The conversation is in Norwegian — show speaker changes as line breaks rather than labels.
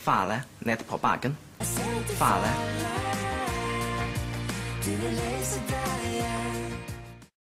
Fale ned på bakken. Fale.